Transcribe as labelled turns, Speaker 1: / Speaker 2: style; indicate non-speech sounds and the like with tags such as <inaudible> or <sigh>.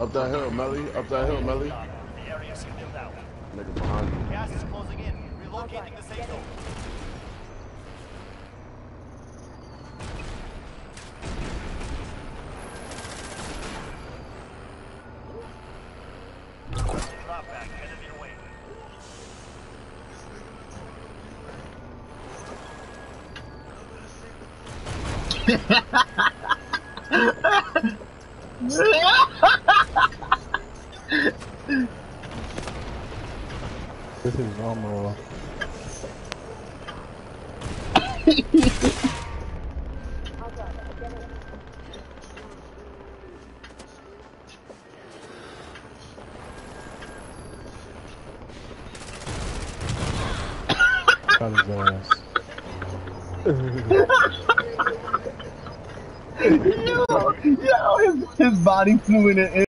Speaker 1: Up that hill, Melly. Up that hill, Melly.
Speaker 2: The area is filled out.
Speaker 1: Nigga behind you.
Speaker 2: Gas is closing in. Relocating the safe zone. Drop back headed your way.
Speaker 3: This is normal. <laughs> Got his ass. <laughs> <laughs>
Speaker 4: yo, yo, his, his body flew in the air.